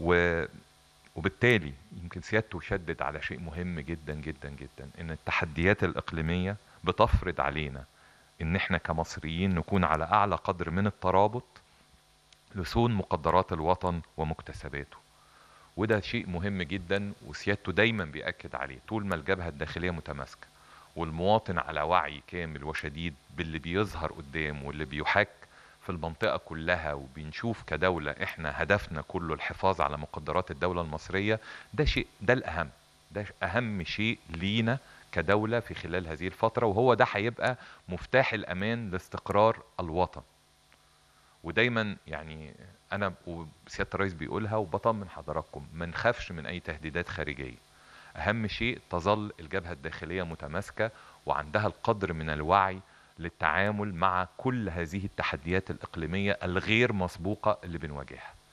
و وبالتالي يمكن سيادته شدد على شيء مهم جدا جدا جدا إن التحديات الإقليمية بتفرض علينا إن إحنا كمصريين نكون على أعلى قدر من الترابط لصون مقدرات الوطن ومكتسباته. وده شيء مهم جدا وسيادته دايما بيأكد عليه طول ما الجبهة الداخلية متماسكة والمواطن على وعي كامل وشديد باللي بيظهر قدامه واللي بيحاك في المنطقة كلها وبنشوف كدولة إحنا هدفنا كله الحفاظ على مقدرات الدولة المصرية ده شيء ده الأهم ده أهم شيء لينا كدولة في خلال هذه الفترة وهو ده هيبقى مفتاح الأمان لاستقرار الوطن. ودايما يعني أنا وسيادة الرئيس بيقولها وبطمن حضراتكم ما نخافش من أي تهديدات خارجية. أهم شيء تظل الجبهة الداخلية متماسكة وعندها القدر من الوعي للتعامل مع كل هذه التحديات الإقليمية الغير مسبوقة اللي بنواجهها.